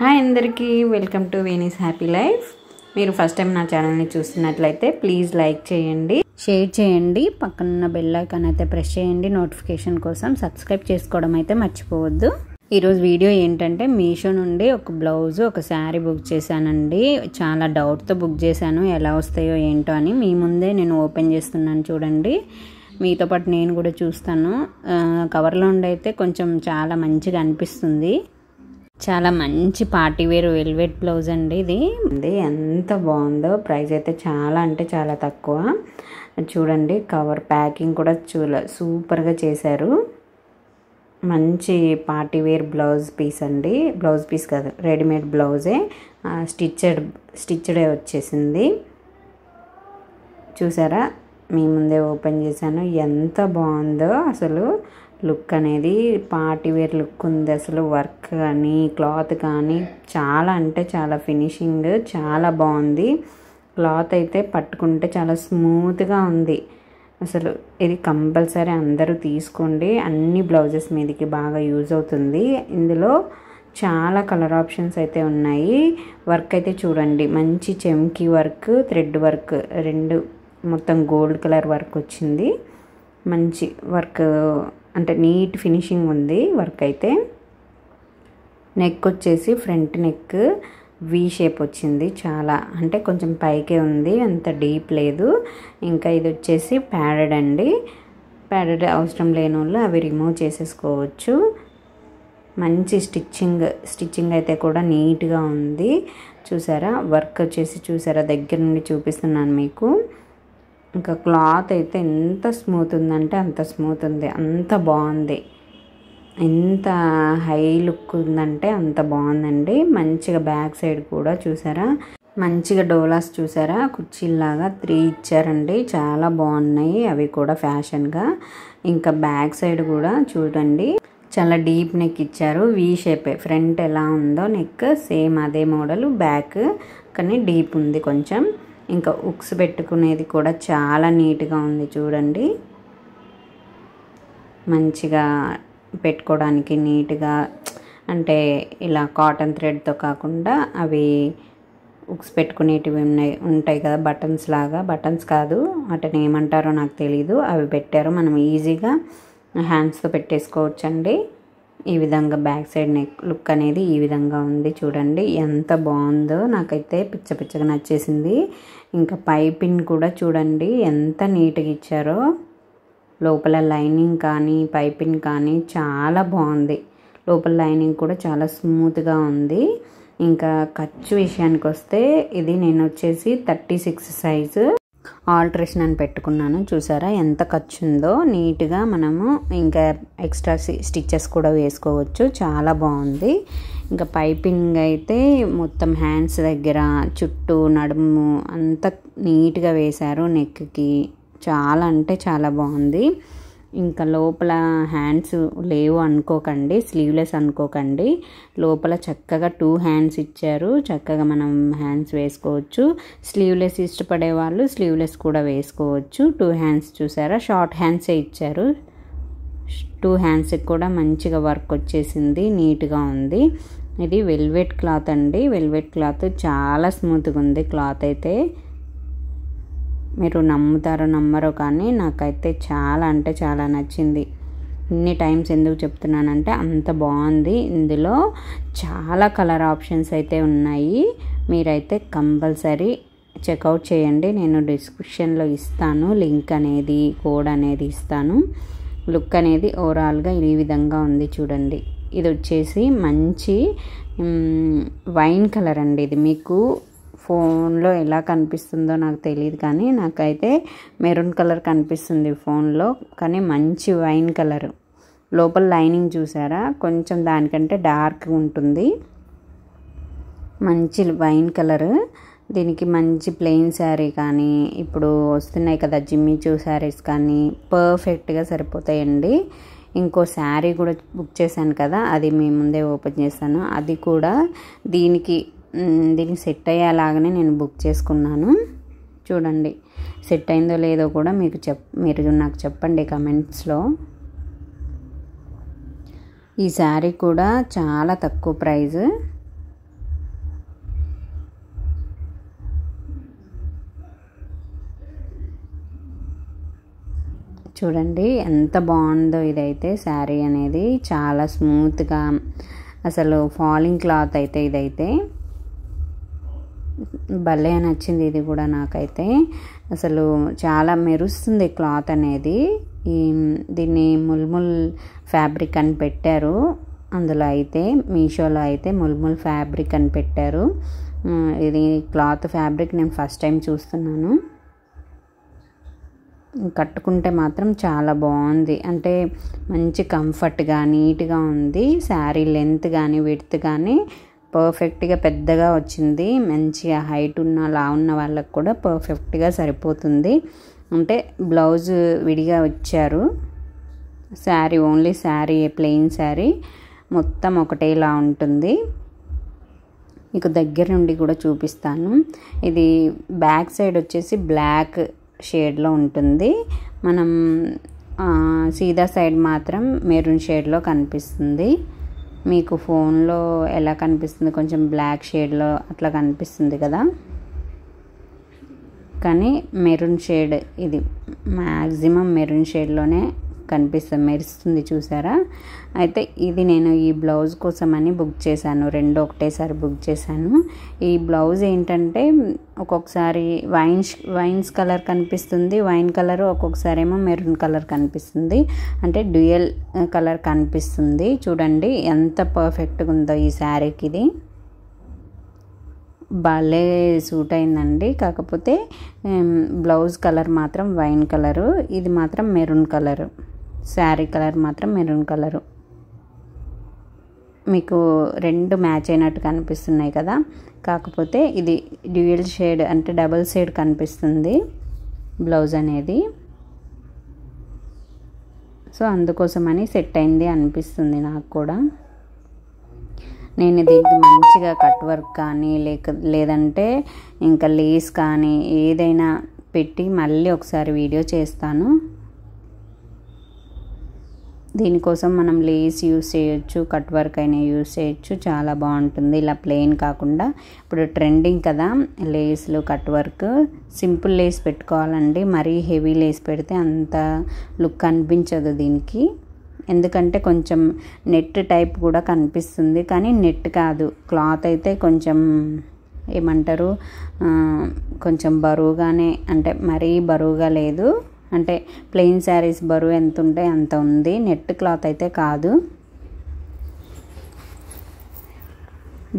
Hi అందరికీ welcome to Veni's happy life. మీరు first time నా ఛానల్ని చూస్తున్నట్లయితే ప్లీజ్ లైక్ చేయండి షేర్ చేయండి పక్కనున్న బెల్ ఐకాన్ అయితే ప్రెస్ చేయండి నోటిఫికేషన్ కోసం సబ్స్క్రైబ్ చేసుకోవడం అయితే మర్చిపోవద్దు. ఈరోజు వీడియో ఏంటంటే మీషో నుండి ఒక బ్లౌజ్ ఒక శారీ బుక్ చేశానండి. చాలా డౌట్తో బుక్ చేశాను ఎలా వస్తాయో ఏంటో అని. మీ ముందే నేను ఓపెన్ చేస్తున్నాను చూడండి. మీతో పాటు నేను కూడా చూస్తాను. కవర్లో ఉండి అయితే కొంచెం చాలా మంచిగా అనిపిస్తుంది. చాలా మంచి పార్టీ వేర్ వెల్వెట్ బ్లౌజ్ అండి ఇది. ఇది ఎంత బాగుందో ప్రైస్ అయితే చాలా అంటే చాలా తక్కువ. చూడండి కవర్ ప్యాకింగ్ కూడా చూడ సూపర్గా చేశారు. మంచి పార్టీ వేర్ బ్లౌజ్ పీస్ అండి. బ్లౌజ్ పీస్ కాదు రెడీమేడ్ బ్లౌజే. స్టిచ్డ్ స్టిచ్డే వచ్చేసింది. చూసారా? మీ ముందే ఓపెన్ చేశాను. ఎంత బాగుందో అసలు. లుక్ అనేది పార్టీ వేర్ లుక్ ఉంది అసలు వర్క్ కానీ క్లాత్ కానీ. చాలా అంటే చాలా ఫినిషింగ్ చాలా బాగుంది. క్లాత్ అయితే పట్టుకుంటే చాలా స్మూత్గా ఉంది. అసలు ఇది కంపల్సరీ అందరూ తీసుకోండి. అన్ని బ్లౌజెస్ మీదకి బాగా యూజ్ అవుతుంది. ఇందులో చాలా కలర్ ఆప్షన్స్ అయితే ఉన్నాయి. వర్క్ అయితే చూడండి. మంచి చెంకి వర్క్ థ్రెడ్ వర్క్ రెండు మొత్తం గోల్డ్ కలర్ వర్క్ వచ్చింది. మంచి వర్క్ అంటే నీట్ ఫినిషింగ్ ఉంది వర్క్ అయితే. నెక్ వచ్చేసి ఫ్రంట్ నెక్ వి షేప్ వచ్చింది చాలా. అంటే కొంచెం పైకే ఉంది అంత డీప్ లేదు. ఇంకా ఇది వచ్చేసి ప్యాడెడ్ అండి. ప్యాడెడ్ అవసరం లేని వాళ్ళు అవి రిమూవ్ చేసేసుకోవచ్చు. మంచి స్టిచ్చింగ్ స్టిచ్చింగ్ అయితే కూడా నీట్గా ఉంది. చూసారా? వర్క్ వచ్చేసి చూసారా? దగ్గర నుండి చూపిస్తున్నాను మీకు. ఇంకా క్లాత్ అయితే ఎంత స్మూత్ ఉందంటే అంత స్మూత్ ఉంది అంత బాగుంది. ఎంత హై లుక్ ఉందంటే అంత బాగుందండి. మంచిగా బ్యాక్ సైడ్ కూడా చూసారా? మంచిగా డోలాస్ చూసారా? కుర్చీలాగా త్రీ ఇచ్చారండి. చాలా బాగున్నాయి అవి కూడా ఫ్యాషన్గా. ఇంకా బ్యాక్ సైడ్ కూడా చూడండి. చాలా డీప్ నెక్ ఇచ్చారు. వి షేపే. ఫ్రంట్ ఎలా ఉందో నెక్ సేమ్ అదే మోడల్ బ్యాక్. కానీ డీప్ ఉంది కొంచెం. ఇంకా ఉక్స్ పెట్టుకునేది కూడా చాలా నీట్గా ఉంది చూడండి. మంచిగా పెట్టుకోవడానికి నీట్గా అంటే ఇలా కాటన్ థ్రెడ్తో కాకుండా అవి ఉక్స్ పెట్టుకునేటివి ఉన్నాయి ఉంటాయి కదా బటన్స్ లాగా. బటన్స్ కాదు వాటిని ఏమంటారో నాకు తెలీదు. అవి పెట్టారు. మనం ఈజీగా హ్యాండ్స్తో పెట్టేసుకోవచ్చండి. ఈ విధంగా బ్యాక్ సైడ్ నెక్ లుక్ అనేది ఈ విధంగా ఉంది చూడండి. ఎంత బాగుందో నాకైతే పిచ్చ పిచ్చగా నచ్చేసింది. ఇంకా పైపింగ్ కూడా చూడండి. ఎంత నీట్గా ఇచ్చారో. లోపల లైనింగ్ కానీ పైపింగ్ కానీ చాలా బాగుంది. లోపల లైనింగ్ కూడా చాలా స్మూత్గా ఉంది. ఇంకా ఖర్చు విషయానికి వస్తే ఇది నేను వచ్చేసి థర్టీ సిక్స్ సైజు. ఆల్ట్రేషన్ అని పెట్టుకున్నాను. చూసారా ఎంత ఖర్చు ఉందో నీట్గా మనము ఇంకా ఎక్స్ట్రా స్టిచ్చెస్ కూడా వేసుకోవచ్చు. చాలా బాగుంది. ఇంకా పైపింగ్ అయితే మొత్తం హ్యాండ్స్ దగ్గర చుట్టూ నడుము అంతా నీట్గా వేశారు నెక్కి. చాలా అంటే చాలా బాగుంది. ఇంకా లోపల హ్యాండ్స్ లేవు అనుకోకండి స్లీవ్లెస్ అనుకోకండి. లోపల చక్కగా టూ హ్యాండ్స్ ఇచ్చారు. చక్కగా మనం హ్యాండ్స్ వేసుకోవచ్చు. స్లీవ్లెస్ ఇష్టపడే వాళ్ళు స్లీవ్లెస్ కూడా వేసుకోవచ్చు. టూ హ్యాండ్స్ చూసారా? షార్ట్ హ్యాండ్సే ఇచ్చారు. టూ హ్యాండ్స్కి కూడా మంచిగా వర్క్ వచ్చేసింది నీట్గా ఉంది. ఇది వెల్వెట్ క్లాత్ అండి. వెల్వెట్ క్లాత్ చాలా స్మూత్గా ఉంది క్లాత్ అయితే. మీరు నమ్ముతారో నమ్మరో కానీ నాకైతే చాలా అంటే చాలా నచ్చింది. ఇన్ని టైమ్స్ ఎందుకు చెప్తున్నానంటే అంత బాగుంది. ఇందులో చాలా కలర్ ఆప్షన్స్ అయితే ఉన్నాయి. మీరైతే కంపల్సరీ చెక్అవుట్ చేయండి. నేను డిస్క్రిప్షన్లో ఇస్తాను. లింక్ అనేది కోడ్ అనేది ఇస్తాను. లుక్ అనేది ఓవరాల్గా ఈ విధంగా ఉంది చూడండి. ఇది వచ్చేసి మంచి వైన్ కలర్ అండి ఇది. మీకు ఫోన్లో ఎలా కనిపిస్తుందో నాకు తెలియదు కానీ నాకైతే మెరూన్ కలర్ కనిపిస్తుంది ఫోన్లో. కానీ మంచి వైన్ కలర్. లోపల లైనింగ్ చూసారా? కొంచెం దానికంటే డార్క్ ఉంటుంది. మంచి వైన్ కలర్. దీనికి మంచి ప్లెయిన్ శారీ కానీ ఇప్పుడు వస్తున్నాయి కదా జిమ్మిచూ శారీస్ కానీ పర్ఫెక్ట్గా సరిపోతాయండి. ఇంకో శారీ కూడా బుక్ చేశాను కదా అది మీ ముందే ఓపెన్ చేశాను అది కూడా దీనికి దీనికి సెట్ అయ్యేలాగానే నేను బుక్ చేసుకున్నాను. చూడండి సెట్ అయిందో లేదో కూడా మీకు చెప్ మీరు నాకు చెప్పండి కమెంట్స్లో. ఈ శారీ కూడా చాలా తక్కువ ప్రైజ్. చూడండి ఎంత బాగుందో ఇదైతే శారీ అనేది. చాలా స్మూత్గా అసలు ఫాలింగ్ క్లాత్ అయితే ఇదైతే. భలే నచ్చింది ఇది కూడా నాకైతే. అసలు చాలా మెరుస్తుంది క్లాత్ అనేది. ఈ దీన్ని ముల్ముల్ ఫ్యాబ్రిక్ అని పెట్టారు. అందులో అయితే మీషోలో అయితే ముల్ముల్ ఫ్యాబ్రిక్ అని పెట్టారు. ఇది క్లాత్ ఫ్యాబ్రిక్ నేను ఫస్ట్ టైం చూస్తున్నాను. కట్టుకుంటే మాత్రం చాలా బాగుంది. అంటే మంచి కంఫర్ట్గా నీట్గా ఉంది. శారీ లెంత్ కానీ విడ్త్ కానీ పర్ఫెక్ట్గా పెద్దగా వచ్చింది. మంచిగా హైట్ ఉన్న లా ఉన్న వాళ్ళకు కూడా పర్ఫెక్ట్గా సరిపోతుంది. అంటే బ్లౌజ్ విడిగా వచ్చారు. శారీ ఓన్లీ శారీ ప్లెయిన్ శారీ మొత్తం ఒకటేలా ఉంటుంది. మీకు దగ్గర నుండి కూడా చూపిస్తాను. ఇది బ్యాక్ సైడ్ వచ్చేసి బ్లాక్ షేడ్లో ఉంటుంది. మనం సీదా సైడ్ మాత్రం మెరూన్ షేడ్లో కనిపిస్తుంది. మీకు ఫోన్లో ఎలా కనిపిస్తుంది? కొంచెం బ్లాక్ షేడ్లో అట్లా కనిపిస్తుంది కదా? కానీ మెరూన్ షేడ్ ఇది. మ్యాక్సిమం మెరూన్ షేడ్లోనే కనిపిస్తుంది. మెరుస్తుంది చూసారా? అయితే ఇది నేను ఈ బ్లౌజ్ కోసమని బుక్ చేశాను. రెండు ఒకటేసారి బుక్ చేశాను. ఈ బ్లౌజ్ ఏంటంటే ఒక్కొక్కసారి వైన్స్ వైన్స్ కలర్ కనిపిస్తుంది. వైన్ కలర్ ఒక్కొక్కసారి ఏమో మెరూన్ కలర్ కనిపిస్తుంది. అంటే డ్యూయల్ కలర్ కనిపిస్తుంది. చూడండి ఎంత పర్ఫెక్ట్గా ఉందో ఈ శారీకి ఇది. భలే సూట్ అయిందండి. కాకపోతే బ్లౌజ్ కలర్ మాత్రం వైన్ కలరు. ఇది మాత్రం మెరూన్ కలరు. శారీ కలర్ మాత్రం మెరూన్ కలరు. మీకు రెండు మ్యాచ్ అయినట్టు కనిపిస్తున్నాయి కదా. కాకపోతే ఇది డ్యూయల్ షేడ్ అంటే డబుల్ షేడ్ కనిపిస్తుంది బ్లౌజ్ అనేది. సో అందుకోసమని సెట్ అయింది అనిపిస్తుంది నాకు కూడా. నేను దీనికి మంచిగా కట్ వర్క్ కానీ లేక లేదంటే ఇంకా లేస్ కానీ ఏదైనా పెట్టి మళ్ళీ ఒకసారి వీడియో చేస్తాను. దీనికోసం మనం లేస్ యూస్ చేయొచ్చు కట్ వర్క్ అయినా యూస్ చేయొచ్చు. చాలా బాగుంటుంది. ఇలా ప్లెయిన్ కాకుండా ఇప్పుడు ట్రెండింగ్ కదా లేస్లు కట్ వర్క్. సింపుల్ లేస్ పెట్టుకోవాలండి. మరీ హెవీ లేస్ పెడితే అంత లుక్ అనిపించదు దీనికి. ఎందుకంటే కొంచెం నెట్ టైప్ కూడా కనిపిస్తుంది. కానీ నెట్ కాదు. క్లాత్ అయితే కొంచెం ఏమంటారు? కొంచెం బరువుగానే అంటే మరీ బరువుగా లేదు. అంటే ప్లెయిన్ శారీస్ బరువు ఎంత ఉంటే అంత ఉంది. నెట్ క్లాత్ అయితే కాదు.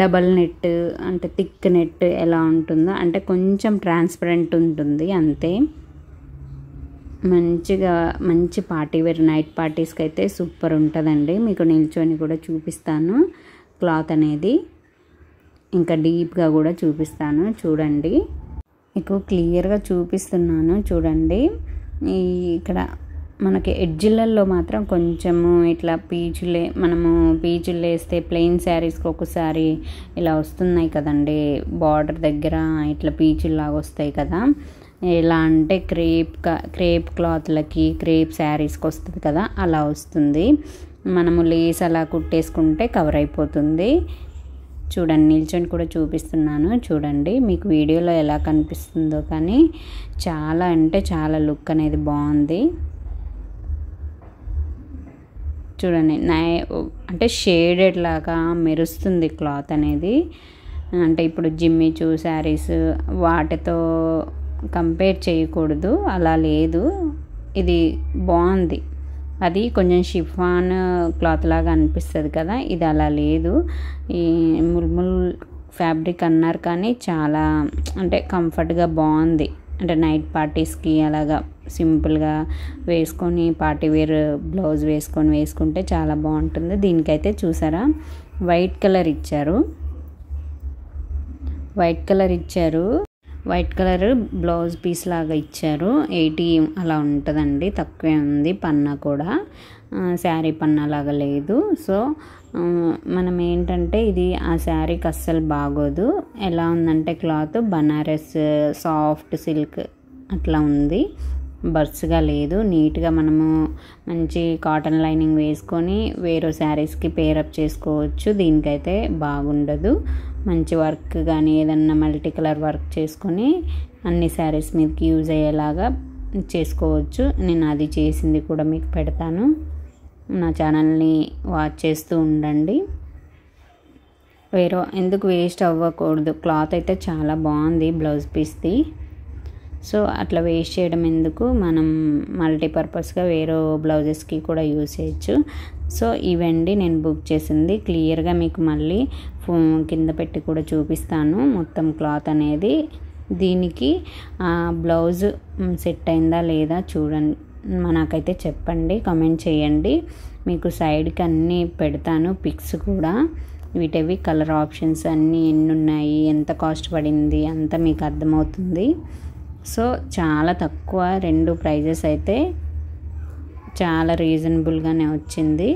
డబల్ నెట్ అంటే థిక్ నెట్ ఎలా ఉంటుందో అంటే కొంచెం ట్రాన్స్పరెంట్ ఉంటుంది అంతే. మంచిగా మంచి పార్టీ వేర్ నైట్ పార్టీస్కి అయితే సూపర్ ఉంటుందండి. మీకు నిల్చొని కూడా చూపిస్తాను క్లాత్ అనేది. ఇంకా డీప్గా కూడా చూపిస్తాను. చూడండి. మీకు క్లియర్గా చూపిస్తున్నాను. చూడండి. ఈ ఇక్కడ మనకి ఎడ్జిలల్లో మాత్రం కొంచెము ఇట్లా పీచులే మనము పీచులు వేస్తే ప్లెయిన్ శారీస్కి ఒకసారి ఇలా వస్తున్నాయి కదండి. బార్డర్ దగ్గర ఇట్లా పీచుల్లాగా వస్తాయి కదా. ఎలా అంటే క్రేప్ క్రేప్ క్లాత్లకి క్రేప్ శారీస్కి వస్తుంది కదా అలా వస్తుంది. మనము లేస్ అలా కుట్టేసుకుంటే కవర్ అయిపోతుంది. చూడండి నిల్చొని కూడా చూపిస్తున్నాను. చూడండి మీకు వీడియోలో ఎలా కనిపిస్తుందో కానీ చాలా అంటే చాలా లుక్ అనేది బాగుంది. చూడండి నై అంటే షేడెడ్ లాగా మెరుస్తుంది క్లాత్ అనేది. అంటే ఇప్పుడు జిమ్మిచూ శారీస్ వాటితో కంపేర్ చేయకూడదు అలా లేదు. ఇది బాగుంది. అది కొంచెం షిఫాన్ క్లాత్ లాగా అనిపిస్తుంది కదా ఇది అలా లేదు. ఈ ముల్ముల్ ఫ్యాబ్రిక్ అన్నారు కానీ చాలా అంటే కంఫర్ట్గా బాగుంది. అంటే నైట్ పార్టీస్కి అలాగా సింపుల్గా వేసుకొని పార్టీ వేర్ బ్లౌజ్ వేసుకొని వేసుకుంటే చాలా బాగుంటుంది. దీనికైతే చూసారా? వైట్ కలర్ ఇచ్చారు. వైట్ కలర్ ఇచ్చారు. వైట్ కలర్ బ్లౌజ్ పీస్ లాగా ఇచ్చారు. ఎయిటీ అలా ఉంటుందండి. తక్కువే ఉంది. పన్నా కూడా. శారీ పన్నా లాగా లేదు. సో మనం ఏంటంటే ఇది ఆ శారీకి అస్సలు బాగోదు. ఎలా ఉందంటే క్లాత్ బనారస్ సాఫ్ట్ సిల్క్ అట్లా ఉంది. బర్స్గా లేదు. నీట్గా మనము మంచి కాటన్ లైనింగ్ వేసుకొని వేరే శారీస్కి పేరప్ చేసుకోవచ్చు. దీనికైతే బాగుండదు. మంచి వర్క్ కానీ ఏదన్నా మల్టీ కలర్ వర్క్ చేసుకొని అన్ని శారీస్ మీదకి యూజ్ అయ్యేలాగా చేసుకోవచ్చు. నేను అది చేసింది కూడా మీకు పెడతాను. నా ఛానల్ని వాచ్ చేస్తూ ఉండండి. వేరే ఎందుకు వేస్ట్ అవ్వకూడదు. క్లాత్ అయితే చాలా బాగుంది బ్లౌజ్ పీస్ది. సో అట్లా వేస్ట్ చేయడం ఎందుకు? మనం మల్టీపర్పస్గా వేరే బ్లౌజెస్కి కూడా యూజ్ చేయొచ్చు. సో ఇవండి నేను బుక్ చేసింది. క్లియర్గా మీకు మళ్ళీ కింద పెట్టి కూడా చూపిస్తాను. మొత్తం క్లాత్ అనేది దీనికి బ్లౌజ్ సెట్ అయిందా లేదా చూడండి. నాకైతే చెప్పండి కామెంట్ చేయండి. మీకు సైడ్కి అన్నీ పెడతాను పిక్స్ కూడా. వీటివి కలర్ ఆప్షన్స్ అన్నీ ఎన్ని ఉన్నాయి ఎంత కాస్ట్ పడింది అంతా మీకు అర్థమవుతుంది. సో చాలా తక్కువ రెండు ప్రైజెస్ అయితే చాలా రీజనబుల్గానే వచ్చింది.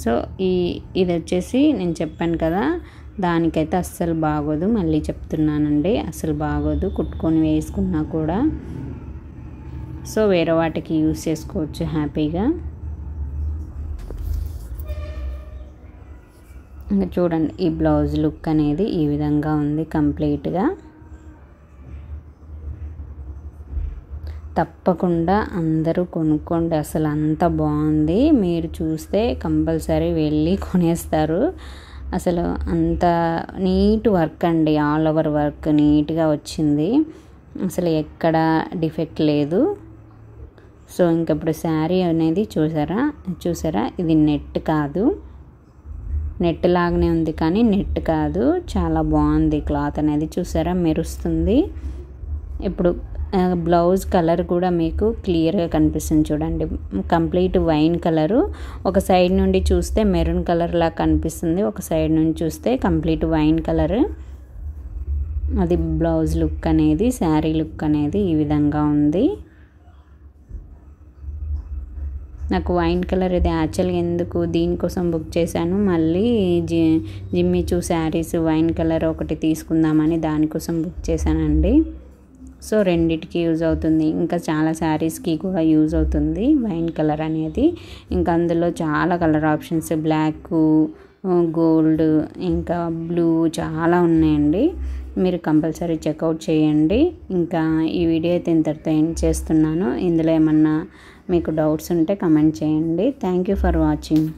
సో ఈ ఇది వచ్చేసి నేను చెప్పాను కదా దానికైతే అస్సలు బాగోదు మళ్ళీ చెప్తున్నానండి. అస్సలు బాగోదు కుట్టుకొని వేసుకున్నా కూడా. సో వేరే వాటికి యూస్ చేసుకోవచ్చు హ్యాపీగా. ఇంకా చూడండి ఈ బ్లౌజ్ లుక్ అనేది ఈ విధంగా ఉంది కంప్లీట్గా. తప్పకుండా అందరూ కొనుక్కోండి. అసలు అంత బాగుంది. మీరు చూస్తే కంపల్సరీ వెళ్ళి కొనేస్తారు. అసలు అంత నీట్ వర్క్ అండి. ఆల్ ఓవర్ వర్క్ నీట్గా వచ్చింది. అసలు ఎక్కడ డిఫెక్ట్ లేదు. సో ఇంకప్పుడు శారీ అనేది చూసారా? చూసారా? ఇది నెట్ కాదు. నెట్ లాగానే ఉంది కానీ నెట్ కాదు. చాలా బాగుంది క్లాత్ అనేది. చూసారా? మెరుస్తుంది. ఇప్పుడు బ్లౌజ్ కలర్ కూడా మీకు క్లియర్గా కనిపిస్తుంది చూడండి. Complete wine colour. ఒక సైడ్ నుండి చూస్తే మెరూన్ కలర్ లా కనిపిస్తుంది. ఒక సైడ్ నుండి చూస్తే కంప్లీట్ వైన్ కలర్. అది బ్లౌజ్ లుక్ అనేది శారీ లుక్ అనేది ఈ విధంగా ఉంది. నాకు వైన్ కలర్ ఇది యాక్చువల్గా ఎందుకు దీనికోసం బుక్ చేశాను. మళ్ళీ జి జిమ్మి చూ శారీస్ వైన్ కలర్ ఒకటి తీసుకుందామని దానికోసం బుక్ చేశానండి. సో రెండిటికి యూజ్ అవుతుంది. ఇంకా చాలా శారీస్కి కూడా యూజ్ అవుతుంది. వైన్ కలర్ అనేది. ఇంకా అందులో చాలా కలర్ ఆప్షన్స్. బ్లాక్ గోల్డ్ ఇంకా బ్లూ చాలా ఉన్నాయండి. మీరు కంపల్సరీ చెక్అవుట్ చేయండి. ఇంకా ఈ వీడియో అయితే ఇంతటితో ఎండ్ చేస్తున్నాను. ఇందులో ఏమన్నా మీకు డౌట్స్ ఉంటే కమెంట్ చేయండి. Thank you for watching.